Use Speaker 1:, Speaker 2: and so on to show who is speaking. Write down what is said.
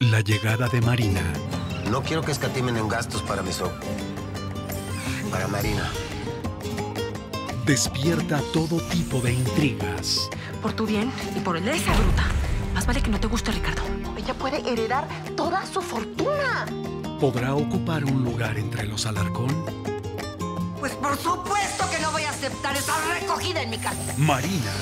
Speaker 1: La llegada de Marina.
Speaker 2: No quiero que escatimen en gastos para mi so. Para Marina.
Speaker 1: Despierta todo tipo de intrigas.
Speaker 3: Por tu bien y por el de esa bruta. Más vale que no te guste, Ricardo.
Speaker 4: Ella puede heredar toda su fortuna.
Speaker 1: ¿Podrá ocupar un lugar entre los Alarcón?
Speaker 5: Pues por supuesto que no voy a aceptar esa recogida en mi casa.
Speaker 1: Marina.